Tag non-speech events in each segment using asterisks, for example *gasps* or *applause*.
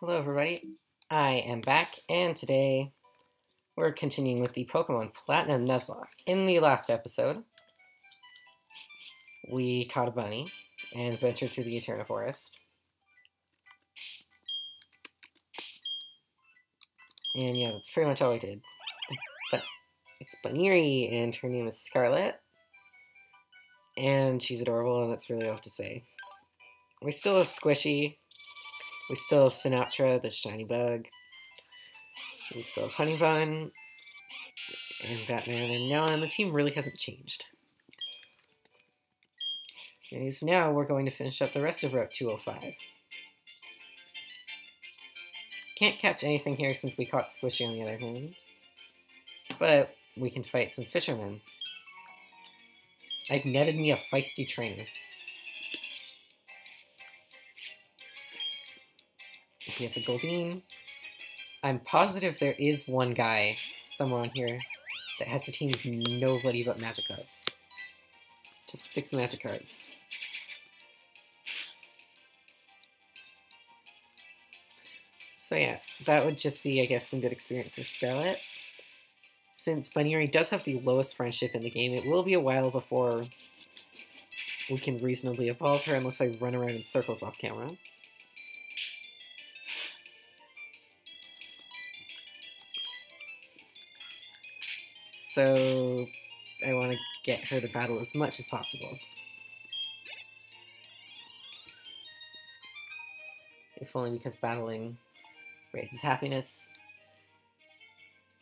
Hello everybody, I am back, and today we're continuing with the Pokemon Platinum Nuzlocke. In the last episode, we caught a bunny and ventured through the Eterna Forest. And yeah, that's pretty much all we did. But it's Buneary, and her name is Scarlet. And she's adorable, and that's really all to say. We still have Squishy, we still have Sinatra, the shiny bug. We still have Honeybun and Batman, and now and the team really hasn't changed. Anyways, now we're going to finish up the rest of Route 205. Can't catch anything here since we caught Squishy on the other hand. But we can fight some fishermen. I've netted me a feisty trainer. He has a Goldeen. I'm positive there is one guy somewhere on here that has a team of nobody but Magikarps. Just six Magikarps. So yeah, that would just be, I guess, some good experience for Scarlet. Since Buneary does have the lowest friendship in the game, it will be a while before we can reasonably evolve her unless I run around in circles off camera. So I want to get her to battle as much as possible. If only because battling raises happiness.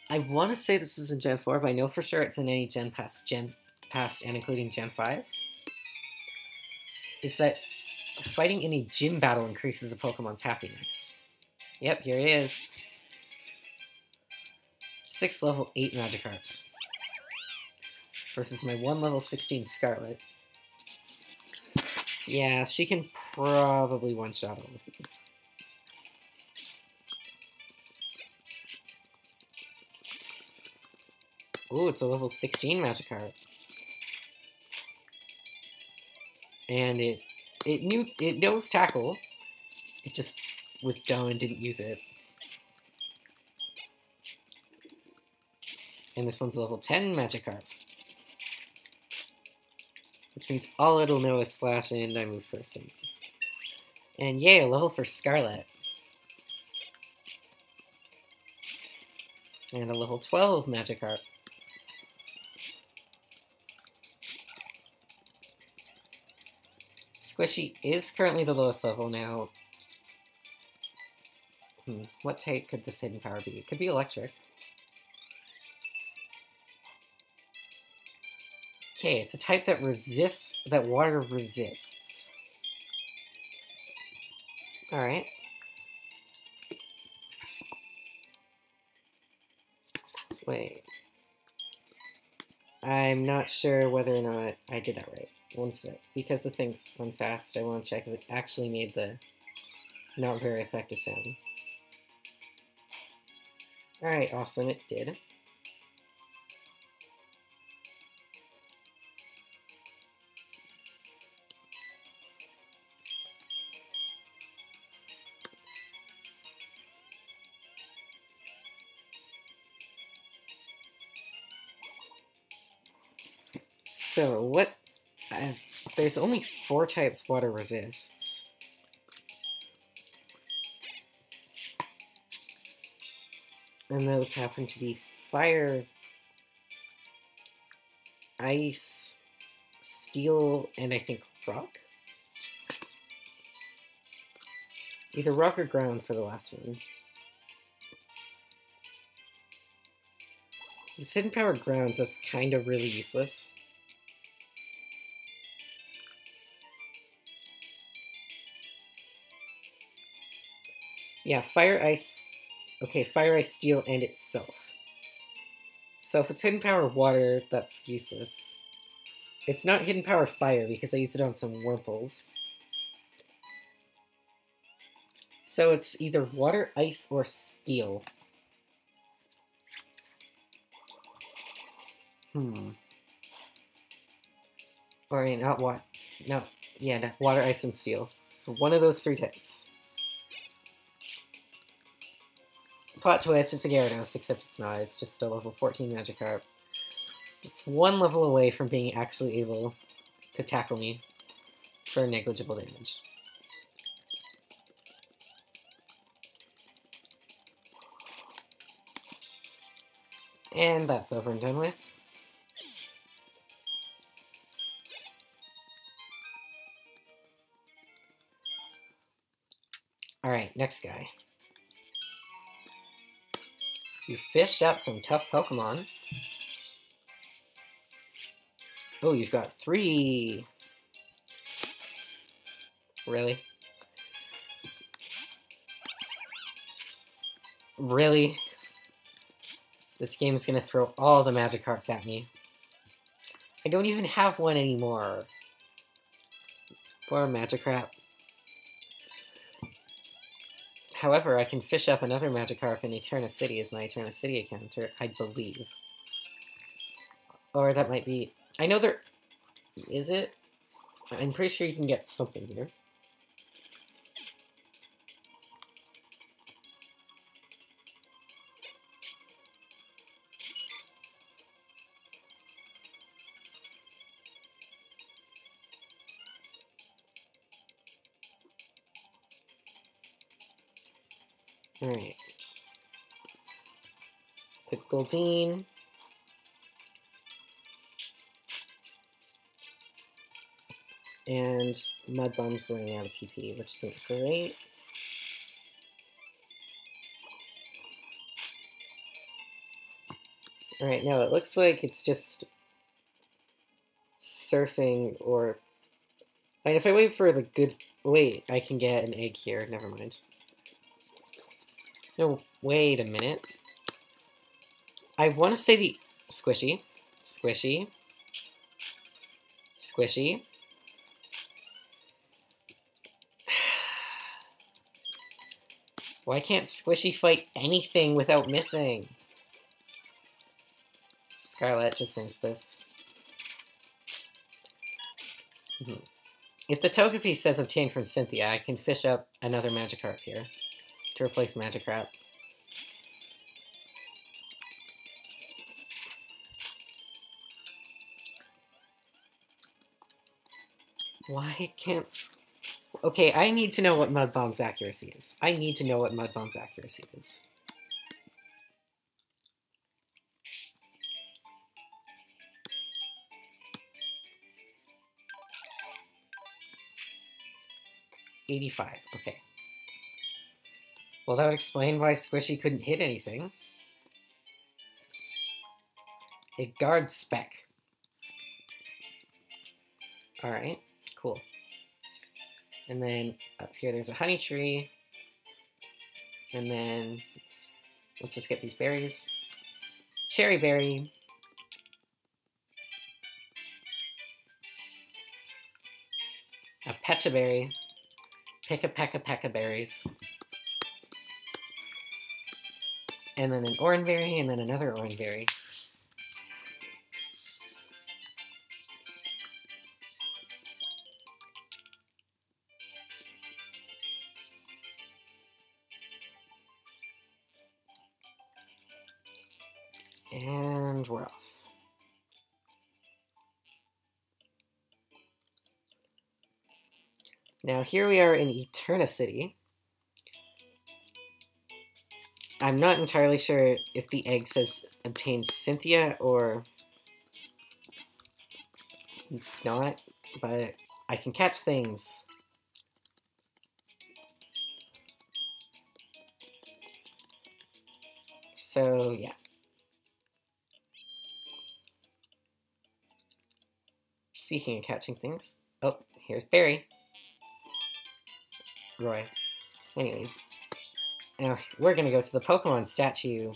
I want to say this is in Gen 4, but I know for sure it's in any Gen past Gen past and including Gen 5. Is that fighting any gym battle increases a Pokemon's happiness. Yep, here it is. Six level 8 Magikarps versus my one level 16 Scarlet. Yeah, she can probably one-shot all of these. Ooh, it's a level 16 Magikarp. And it it knew it knows tackle. It just was dumb and didn't use it. And this one's a level 10 Magikarp. Means all it'll know is Splash and I move first in these. And yay, a level for Scarlet. And a level 12 Magikarp. Squishy is currently the lowest level now. Hmm, what type could this hidden power be? It could be electric. Okay, it's a type that resists, that water resists. Alright. Wait. I'm not sure whether or not I did that right. One sec. Because the thing's run fast, I want to check if it actually made the not very effective sound. Alright, awesome, it did. There's only four types water resists. And those happen to be fire, ice, steel, and I think rock? Either rock or ground for the last one. It's hidden power grounds, that's kind of really useless. Yeah, fire, ice... Okay, fire, ice, steel, and itself. So if it's hidden power water, that's useless. It's not hidden power fire because I used it on some Wurmples. So it's either water, ice, or steel. Hmm. Or not what? No. Yeah, no, water, ice, and steel. So one of those three types. Plot twist, it's a Gyarados, except it's not. It's just a level 14 Magikarp. It's one level away from being actually able to tackle me for negligible damage. And that's over and done with. Alright, next guy. You fished up some tough Pokemon. Oh, you've got three. Really? Really? This game is going to throw all the Magikarps at me. I don't even have one anymore. Poor Magikarp. However, I can fish up another Magikarp in Eterna City as my Eterna City encounter, I believe. Or that might be... I know there... Is it? I'm pretty sure you can get something here. The Goldeen. And Mud Bomb's running out of PP, which isn't great. Alright, now it looks like it's just surfing or... I mean, if I wait for the good... Wait, I can get an egg here. Never mind. No, wait a minute. I want to say the squishy, squishy, squishy. *sighs* Why can't Squishy fight anything without missing? Scarlet, just finished this. Mm -hmm. If the Togepi says obtained from Cynthia, I can fish up another Magikarp here to replace Magikarp. Why can't... Okay, I need to know what Mud Bomb's accuracy is. I need to know what Mud Bomb's accuracy is. Eighty-five, okay. Well, that would explain why Squishy couldn't hit anything. A guard spec. Alright, cool. And then up here there's a honey tree. And then let's, let's just get these berries. Cheri berry. A pecha berry. Pick a peck a peck of berries and then an oranberry, and then another oranberry. And Now here we are in Eterna City. I'm not entirely sure if the egg says obtained Cynthia or not, but I can catch things. So, yeah. Speaking of catching things, oh, here's Barry. Roy. Anyways, now, we're gonna go to the Pokemon statue.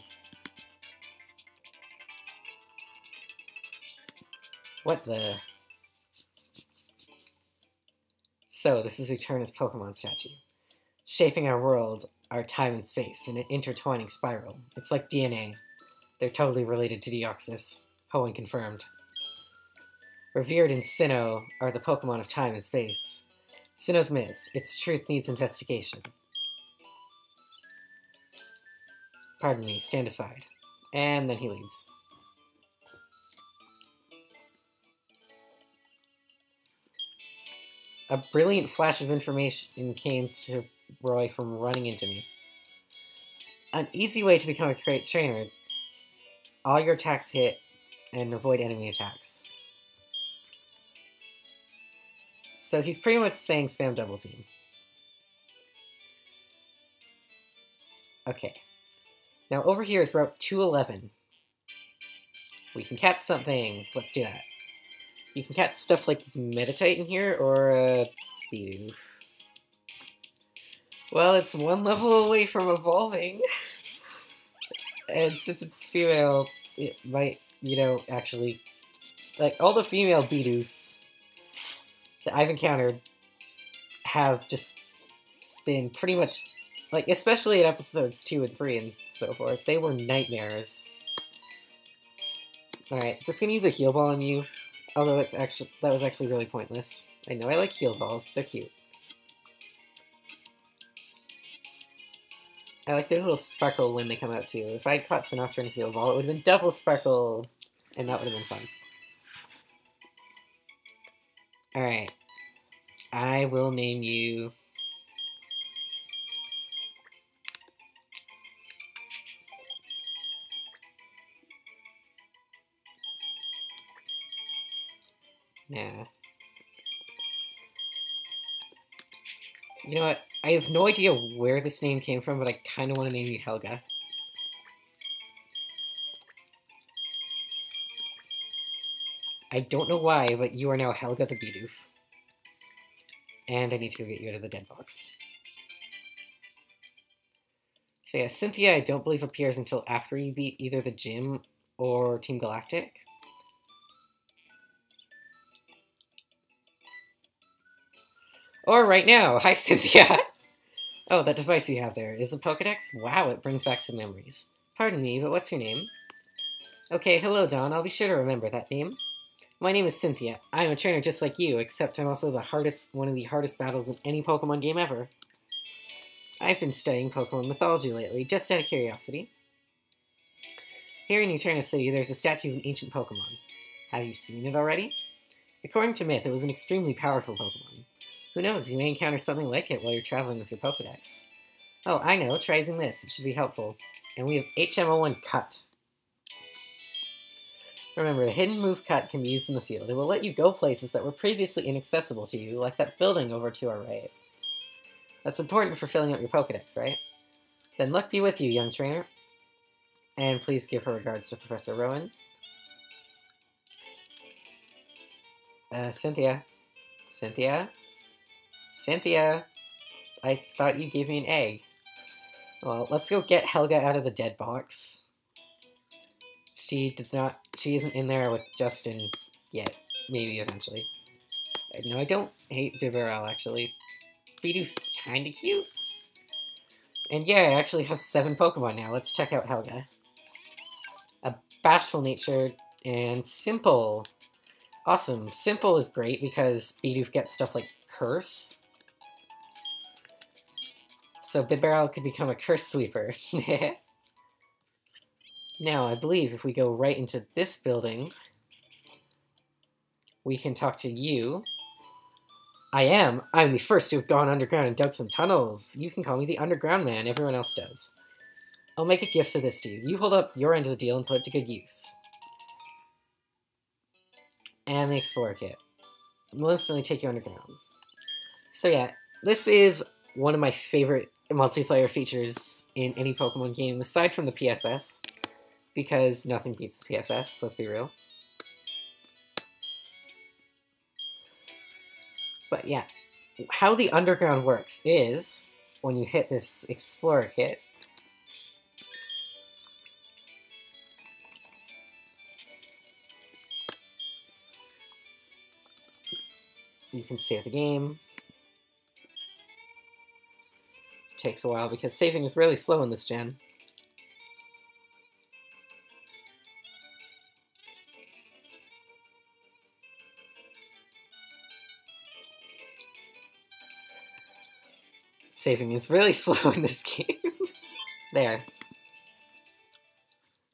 What the... So, this is Eterna's Pokemon statue. Shaping our world, our time and space, in an intertwining spiral. It's like DNA. They're totally related to Deoxys. Hoenn confirmed. Revered in Sinnoh are the Pokemon of time and space. Sinnoh's myth, its truth needs investigation. Pardon me, stand aside. And then he leaves. A brilliant flash of information came to Roy from running into me. An easy way to become a great trainer. All your attacks hit and avoid enemy attacks. So he's pretty much saying spam double team. Okay. Now over here is Route 211. We can catch something. Let's do that. You can catch stuff like Meditite in here, or uh, Bidoof. Well, it's one level *laughs* away from evolving. *laughs* and since it's female, it might, you know, actually... Like, all the female Bidoofs that I've encountered have just been pretty much... Like, especially in episodes 2 and 3 and so forth, they were nightmares. Alright, just gonna use a heal ball on you. Although it's actually that was actually really pointless. I know I like heal balls, they're cute. I like their little sparkle when they come out too. If I would caught Sinatra in a heal ball, it would have been double sparkle, and that would have been fun. Alright. I will name you Yeah. You know what? I have no idea where this name came from, but I kind of want to name you Helga. I don't know why, but you are now Helga the Bidoof. And I need to go get you out of the dead box. So yeah, Cynthia I don't believe appears until after you beat either the gym or Team Galactic. Or right now. *laughs* Hi, Cynthia. oh, that device you have there is a Pokedex? Wow, it brings back some memories. Pardon me, but what's your name? Okay, hello, Don. I'll be sure to remember that name. My name is Cynthia. I'm a trainer just like you, except I'm also the hardest, one of the hardest battles in any Pokemon game ever. I've been studying Pokemon mythology lately, just out of curiosity. Here in Eterna City, there's a statue of an ancient Pokemon. Have you seen it already? According to myth, it was an extremely powerful Pokemon. Who knows, you may encounter something like it while you're traveling with your Pokedex. Oh, I know, try using this, it should be helpful. And we have HM01 Cut. Remember, the hidden move cut can be used in the field. It will let you go places that were previously inaccessible to you, like that building over to our right. That's important for filling out your Pokedex, right? Then luck be with you, young trainer. And please give her regards to Professor Rowan. Uh, Cynthia. Cynthia? Cynthia, I thought you gave me an egg. Well, let's go get Helga out of the dead box. She does not, she isn't in there with Justin yet. Maybe eventually. Uh, no, I don't hate Bibarel, actually. Bidoof's kinda cute. And yeah, I actually have seven Pokemon now. Let's check out Helga. A bashful nature and simple. Awesome. Simple is great because Bidoof gets stuff like Curse. So Bibarel could become a curse sweeper. *laughs* now, I believe if we go right into this building, we can talk to you. I am. I'm the first to have gone underground and dug some tunnels. You can call me the Underground Man. Everyone else does. I'll make a gift of this to you. You hold up your end of the deal and put it to good use. And the Explorer Kit. We'll instantly take you underground. So yeah, this is one of my favorite multiplayer features in any Pokemon game, aside from the PSS, because nothing beats the PSS, let's be real. But yeah, how the underground works is, when you hit this Explorer kit, you can save the game, takes a while because saving is really slow in this gen. Saving is really *laughs* slow in this game. there.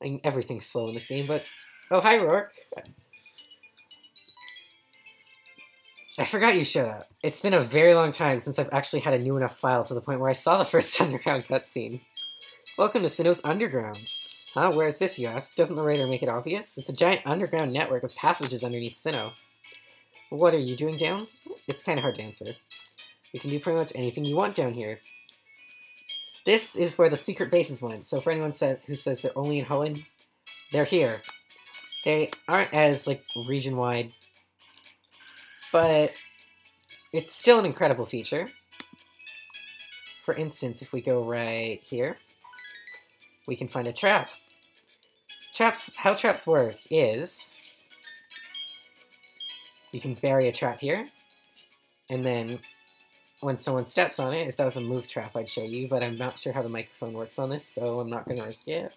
I mean, everything's slow in this game, but... Oh, hi, Roark! I forgot you showed up. It's been a very long time since I've actually had a new enough file to the point where I saw the *laughs* first underground cutscene. Welcome to Sinnoh's Underground. Huh, where is this, you ask? Doesn't the radar make it obvious? It's a giant underground network of passages underneath Sinnoh. What are you doing down? It's kind of hard to answer. You can do pretty much anything you want down here. This is where the secret bases went, so for anyone who says they're only in Hoenn, they're here. They aren't as, like, region-wide but it's still an incredible feature. For instance, if we go right here, we can find a trap. Traps, how traps work is you can bury a trap here, and then when someone steps on it, if that was a move trap, I'd show you, but I'm not sure how the microphone works on this, so I'm not going to risk it.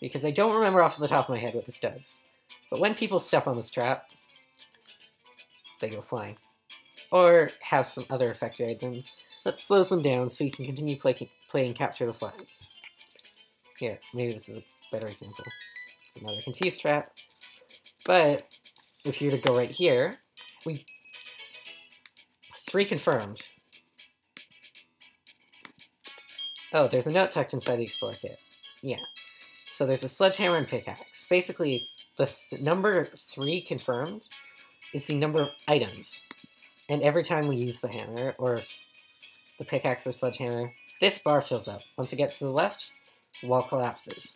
Because I don't remember off the top of my head what this does. But when people step on this trap, they go flying. Or have some other effect aid them that slows them down so you can continue play, playing Capture the Flag. Here, maybe this is a better example. It's another confused trap. But if you were to go right here, we three confirmed. Oh, there's a note tucked inside the Explorer kit. Yeah. So there's a sledgehammer and pickaxe. Basically, the th number three confirmed is the number of items. And every time we use the hammer, or the pickaxe or sledgehammer, this bar fills up. Once it gets to the left, the wall collapses.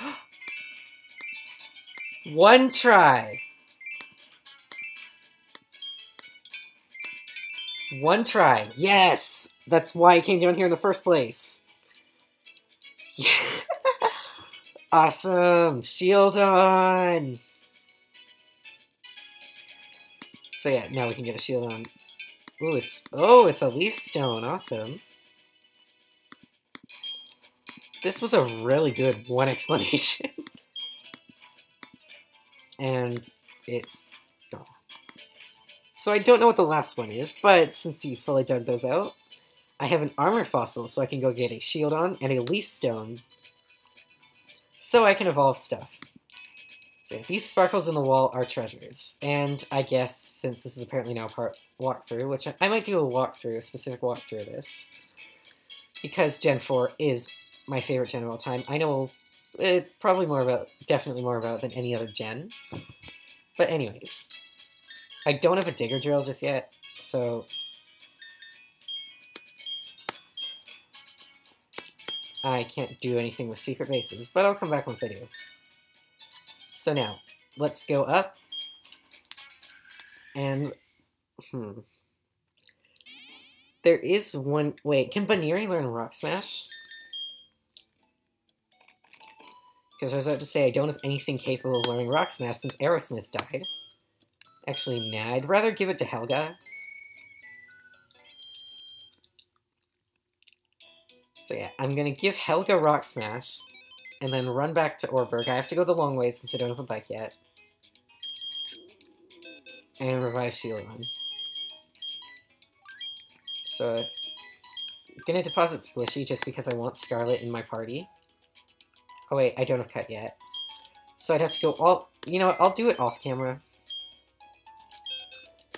*gasps* One try! One try. Yes! That's why I came down here in the first place. Yeah. *laughs* awesome! Shieldon! So yeah, now we can get a Shieldon. Oh, it's oh, it's a leaf stone. Awesome. This was a really good one *laughs* explanation. and it's. So I don't know what the last one is, but since you fully dug those out, I have an armor fossil, so I can go get a Shieldon and a leaf stone. So I can evolve stuff. So these sparkles in the wall are treasures, and I guess since this is apparently now part walkthrough, which I, I might do a walkthrough, a specific walkthrough of this, because Gen 4 is my favorite gen of all time. I know uh, probably more about, definitely more about than any other gen. But anyways, I don't have a digger drill just yet, so I can't do anything with secret bases, but I'll come back once I do. So now, let's go up. And, hmm. There is one, wait, can Buneary learn Rock Smash? Because I was about to say, I don't have anything capable of learning Rock Smash since Aerosmith died. Actually, nah, I'd rather give it to Helga. So yeah, I'm gonna give Helga Rock Smash, and then run back to Oreburgh. I have to go the long way since I don't have a bike yet. And revive Shieldon. So, I'm gonna deposit Squishy just because I want Scarlet in my party. Oh wait, I don't have Cut yet. So I'd have to go all... You know what, I'll do it off camera.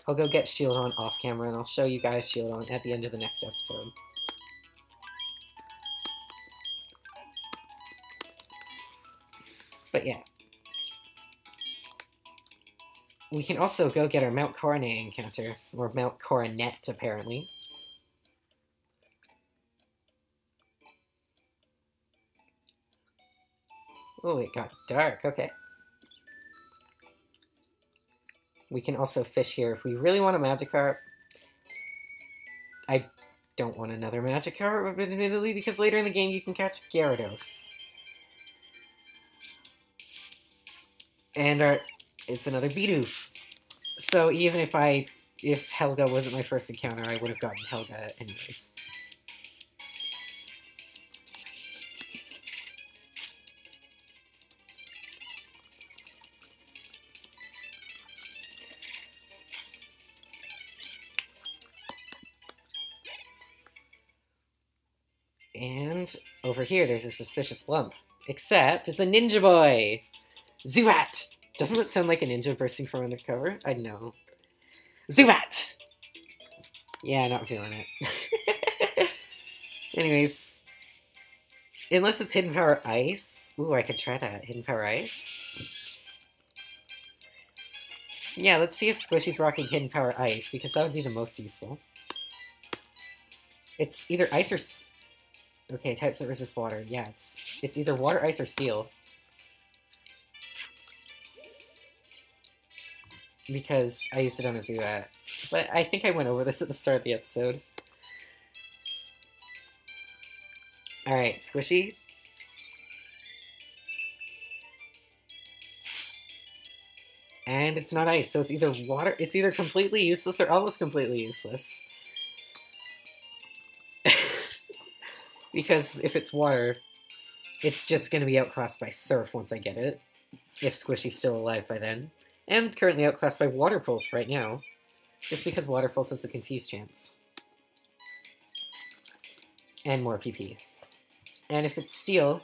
I'll go get Shieldon off camera, and I'll show you guys Shieldon at the end of the next episode. But yeah. We can also go get our Mount Coronet encounter, or Mount Coronet, apparently. Oh, it got dark, okay. We can also fish here if we really want a Magikarp. I don't want another Magikarp, admittedly, because later in the game you can catch Gyarados. and our, it's another Bidoof. So even if I, if Helga wasn't my first encounter, I would have gotten Helga anyways. Over here, there's a suspicious lump. Except it's a ninja boy! Zubat! Doesn't that sound like a ninja bursting from undercover? I know. Zubat! Yeah, not feeling it. *laughs* Anyways, unless it's Hidden Power Ice. Ooh, I could try that. Hidden Power Ice. Yeah, let's see if Squishy's rocking Hidden Power Ice, because that would be the most useful. It's either ice or... Okay, types that resist water. Yeah, it's it's either water, ice, or steel. Because I used it on a Zubat. But I think I went over this at the start of the episode. Alright, Squishy. And it's not ice, so it's either water- it's either completely useless or almost completely useless. Because if it's water, it's just going to be outclassed by Surf once I get it, if Squishy's still alive by then. And currently outclassed by Water Pulse right now, just because Water Pulse has the Confuse chance. And more PP. And if it's Steel,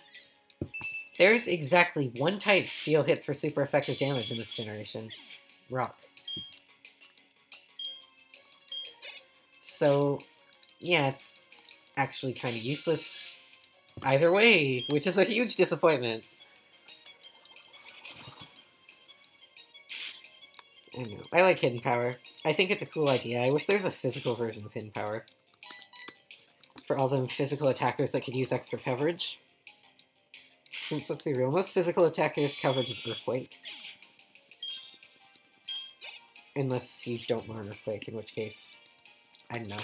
there's exactly one type Steel hits for super effective damage in this generation. Rock. So, yeah, it's actually kind of useless either way, which is a huge disappointment. I know. I like Hidden Power. I think it's a cool idea. I wish there's a physical version of Hidden Power. For all them physical attackers that could use extra coverage. Since, let's be real, most physical attackers' coverage is Earthquake. Unless you don't learn Earthquake, in which case, I don't know.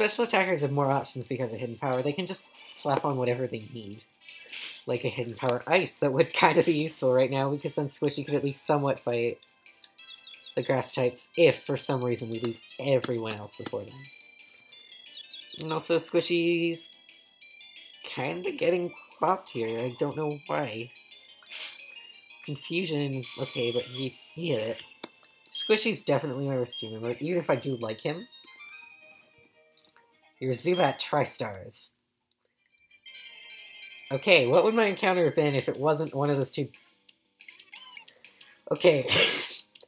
Special attackers have more options because of hidden power. They can just slap on whatever they need. Like a hidden power ice that would *laughs* kind of be useful right now because then Squishy could at least somewhat fight the grass types if for some reason we lose everyone else before them. And also Squishy's kind of getting bopped here. I don't know why. Confusion, okay, but he, he hit it. Squishy's definitely my worst team member, even if I do like him. Your Zubat Tri-Stars. Okay, what would my encounter have been if it wasn't one of those two... Okay.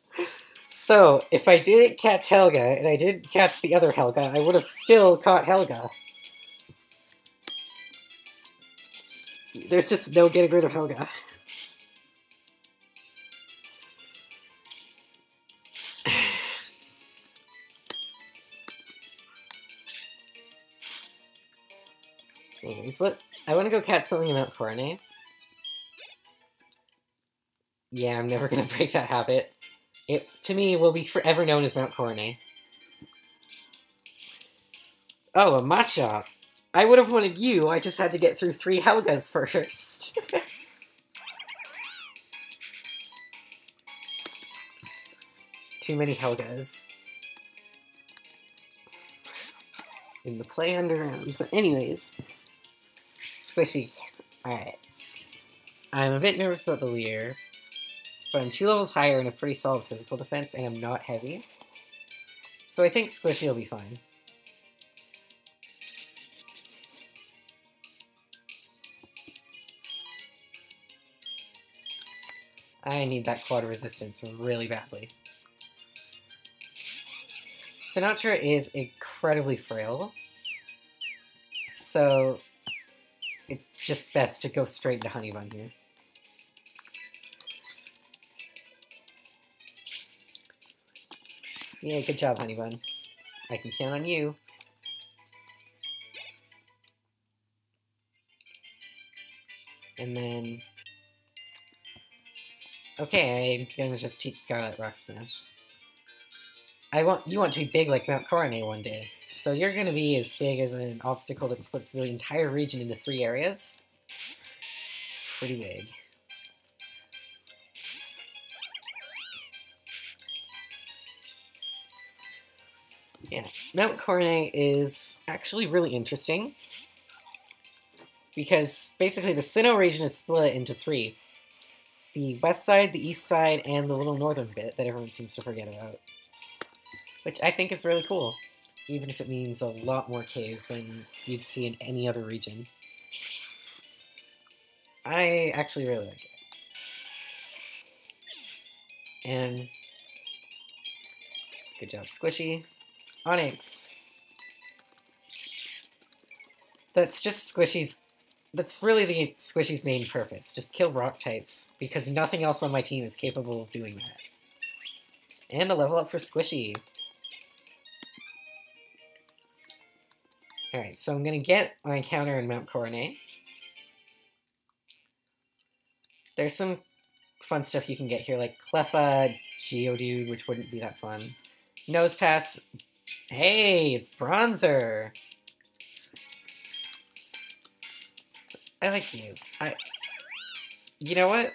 *laughs* so, if I didn't catch Helga, and I didn't catch the other Helga, I would have still caught Helga. There's just no getting rid of Helga. Anyways, let I want to go catch something in Mount Coronet. Yeah, I'm never gonna *laughs* break that habit. It to me will be forever known as Mount Coronet. Oh, a Machop. I would have wanted you, I just had to get through three Helgas *laughs* first. Too many Helgas. In the play underground. But anyways, Squishy. Alright. I'm a bit nervous about the leader, but I'm two levels higher and a pretty solid physical defense, and I'm not heavy. So I think Squishy will be fine. I need that quad resistance really badly. Sinatra is incredibly frail, so it's just best to go straight to Honeybun here. Yeah, good job, Honeybun. I can count on you. And then... Okay, I'm gonna just teach Scarlet Rock Smash. I want you want to be big like Mount Coronet one day. So you're going to be as big as an obstacle that splits the entire region into three areas. It's pretty big. Yeah, Mount Coronet is actually really interesting because basically the Sinnoh region is split into three. The west side, the east side, and the little northern bit that everyone seems to forget about. Which I think is really cool. even if it means a lot more caves than you'd see in any other region. I actually really like it. And good job, Squishy. Onix. That's just Squishy's that's really the Squishy's main purpose. Just kill rock types, because nothing else on my team is capable of doing that. And a level up for Squishy. Alright, so I'm gonna get my encounter in Mount Coronet. There's some fun stuff you can get here, like Cleffa, Geodude, which wouldn't be that fun. Nosepass. Hey, it's Bronzor! I like you. I. You know what?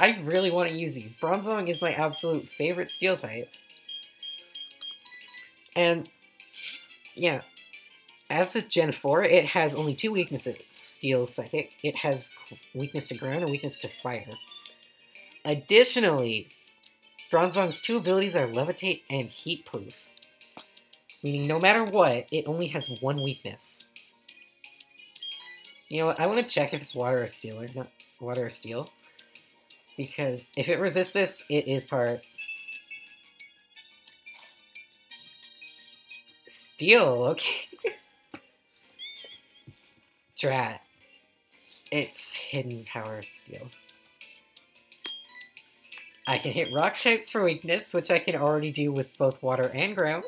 I really want to use you. Bronzong is my absolute favorite steel type. And, yeah. As a Gen 4, it has only two weaknesses. Steel Psychic. It has weakness to ground and weakness to fire. Additionally, Bronzong's two abilities are Levitate and Heat Proof. Meaning no matter what, it only has one weakness. You know what? I want to check if it's water or steel or not water or steel. Because if it resists this, it is part steel. Okay. Drat. It's hidden power steel. I can hit rock types for weakness, which I can already do with both water and ground.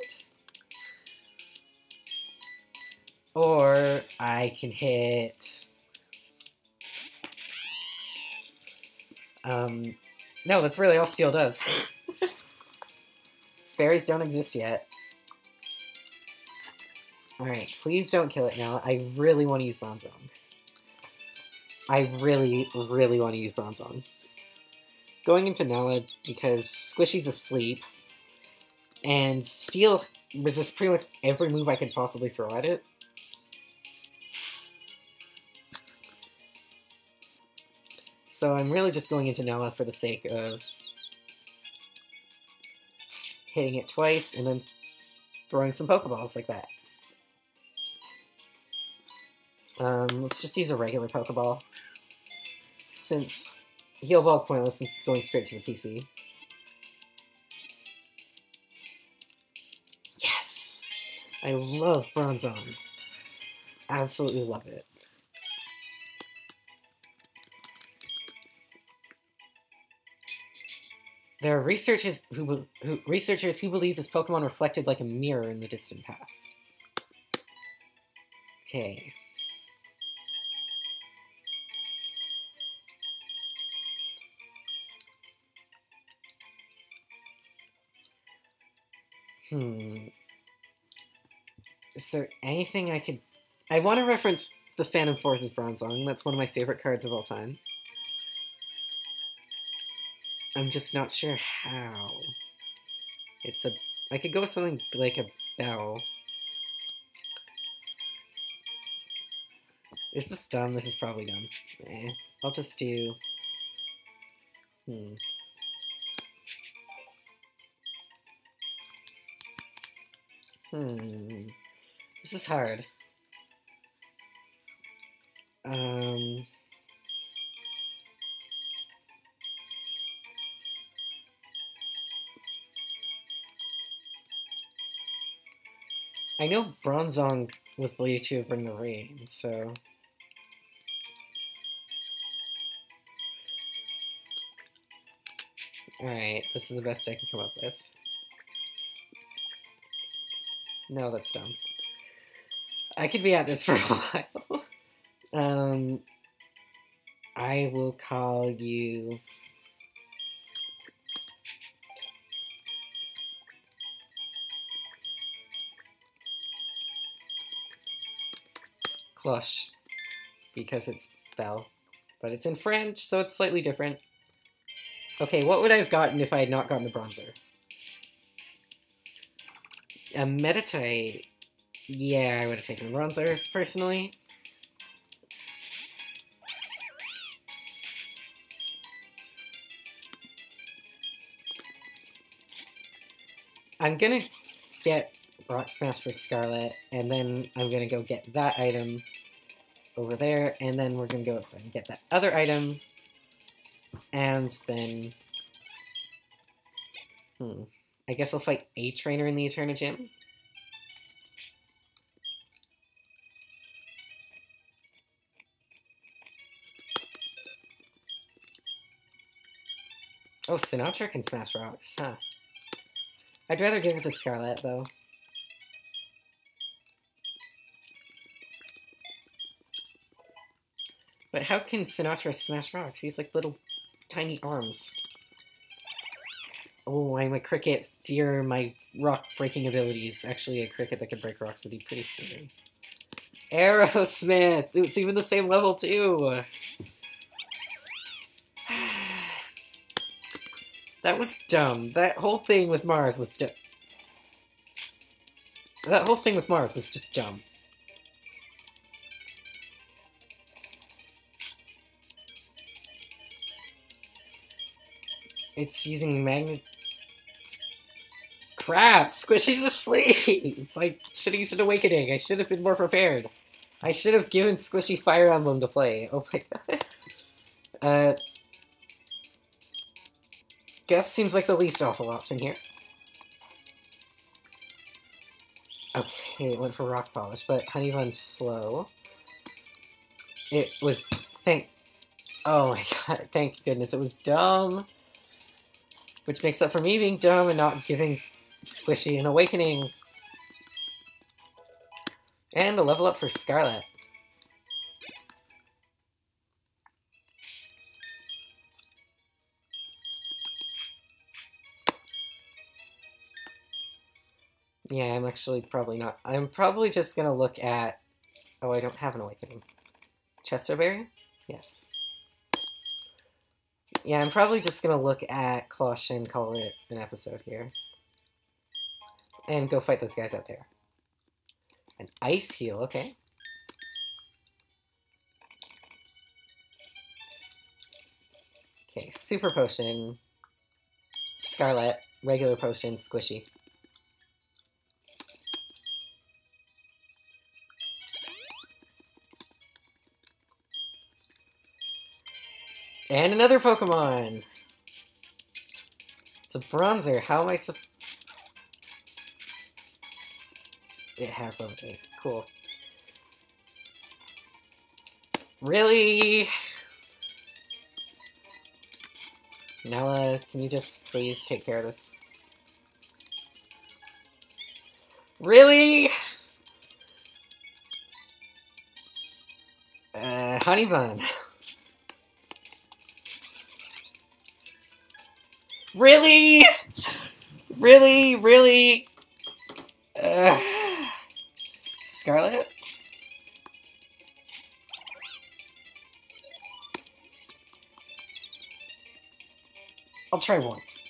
Or I can hit... Um, no, that's really all steel does. *laughs* Fairies don't exist yet. Alright, please don't kill it now. I really want to use Bronzong. I really, really want to use Bronzong. Going into Nala because Squishy's asleep, and Steel resists pretty much every move I could possibly throw at it. So I'm really just going into Nala for the sake of hitting it twice and then throwing some Pokeballs like that. Um, let's just use a regular Pokeball. Since Heal Ball's pointless since it's going straight to the PC. Yes! I love Bronzong. Absolutely love it. There are researchers who, who, researchers who believe this Pokemon reflected like a mirror in the distant past. Okay. Hmm. Is there anything I could... I want to reference the Phantom Forces Bronzong. That's one of my favorite cards of all time. I'm just not sure how. It's a... I could go with something like a bell. Is dumb? This is probably dumb. Eh. I'll just do... Hmm. Hmm. This is hard. Um... I know Bronzong was believed to bring the rain, so... Alright, this is the best I can come up with. No, that's dumb. I could be at this for a *laughs* while. um, I will call you... Cloche, because it's Bell. But it's in French, so it's slightly different. Okay, what would I have gotten if I had not gotten the Bronzor? A Meditite... Yeah, I would have taken the Bronzor, personally. I'm gonna get Rock Smash for Scarlet, and then I'm gonna go get that item over there, and then we're gonna go outside and get that other item, and then... Hmm. I guess I'll fight a trainer in the Eterna Gym. Oh, Sinatra can smash rocks, huh. I'd rather give it to Scarlet, though. But how can Sinatra smash rocks? He's like little tiny arms. Oh, I'm a cricket. Fear my rock breaking abilities. Actually, a cricket that can break rocks would be pretty scary. Aerosmith! It's even the same level, too! *sighs* That was dumb. That whole thing with Mars was dumb. That whole thing with Mars was just dumb. It's using magnet... Crap! Squishy's asleep! *laughs* I should have used an Awakening. I should have been more prepared. I should have given Squishy Fire Emblem to play. *laughs* Oh my god. Uh, Guess seems like the least awful option here. Okay, it went for Rock Polish, but Honey Bun's slow. It was... Thank... Oh my *laughs* god, thank goodness it was dumb. Which makes up for me being dumb and not giving Squishy an awakening. And a level up for Scarlet. Yeah, I'm actually probably not. I'm probably just gonna look at... Oh, I don't have an awakening. Chesto Berry? Yes. Yeah, I'm probably just gonna look at Klosh and call it an episode here. And go fight those guys out there. An ice heal, okay. Okay, super potion. Scarlet, regular potion, squishy. And another Pokemon! It's a Bronzor. How am I so... It has Levitate. Cool. Really? Nella, can you just please take care of this? Really? Uh, Honey Bun. Really? Really? Really? Scarlet? I'll try once.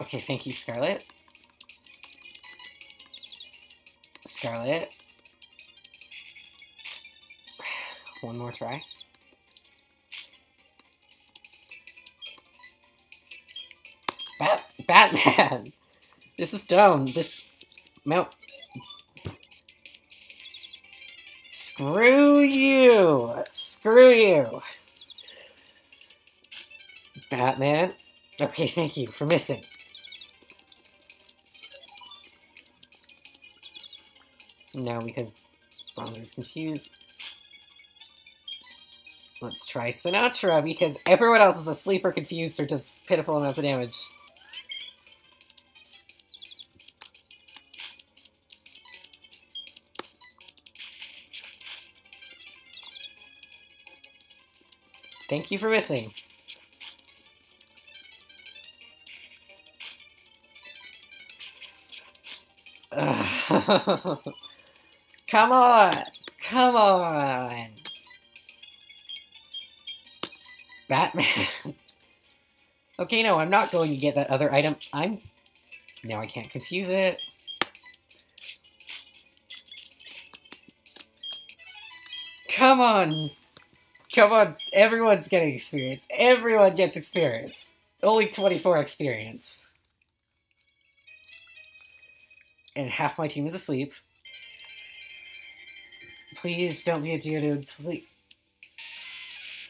Okay, thank you, Scarlet. Scarlet. *sighs* One more try. Bat Batman! *laughs* This is dumb. This... Mount... Screw you! Screw you! Batman? Okay, thank you for missing. Now, because Bronzor's confused. Let's try Sinatra, because everyone else is asleep or confused or does pitiful amounts of damage. Thank you for missing. *laughs* Come on! Come on! Batman. *laughs* okay, no, I'm not going to get that other item. I'm... Now I can't confuse it. Come on, Come on, everyone's getting experience. Everyone gets experience. Only 24 experience. and half my team is asleep. Please don't be a Geodude, please.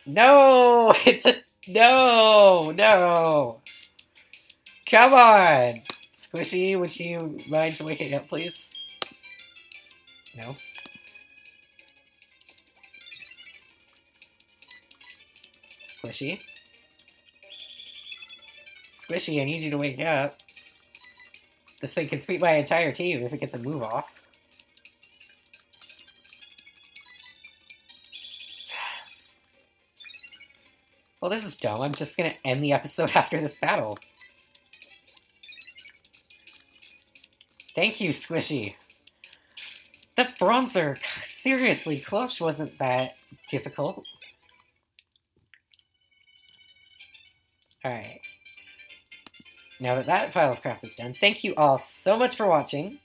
No! *laughs* It's a... No! No! Come on! Squishy, would you mind waking up, please? No? Squishy? Squishy, I need you to wake up. This thing can sweep my entire team if it gets a move off. *sighs* Well, this is dumb. I'm just gonna end the episode *laughs* after this battle. Thank you, Squishy. The Bronzor, seriously, Clutch wasn't that difficult. Alright. Now that that pile of crap is done, thank you all so much for watching.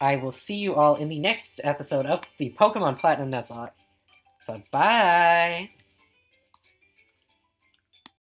I will see you all in the next episode of the Pokemon Platinum Nuzlocke. Bye-bye!